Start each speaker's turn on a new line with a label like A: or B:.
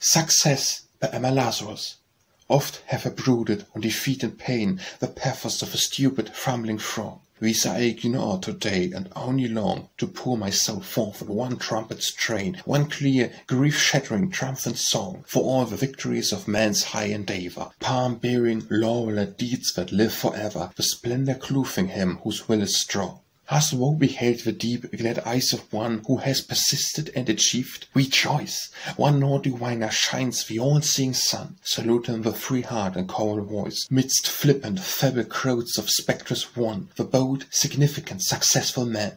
A: Success by Emma Lazarus. Oft have I brooded on defeat and pain, the pathos of a stupid, fumbling throng. These I ignore today and only long to pour myself forth in one trumpet strain, one clear, grief-shattering, triumphant song, for all the victories of man's high endeavor, palm-bearing, laurel deeds that live forever, the splendor clothing him whose will is strong. Hast woe beheld the deep, glad eyes of one who has persisted and achieved? Rejoice! One more diviner shines the all-seeing sun. Salute him with free heart and choral voice, midst flippant, feeble crowds of spectres one, the bold, significant, successful man.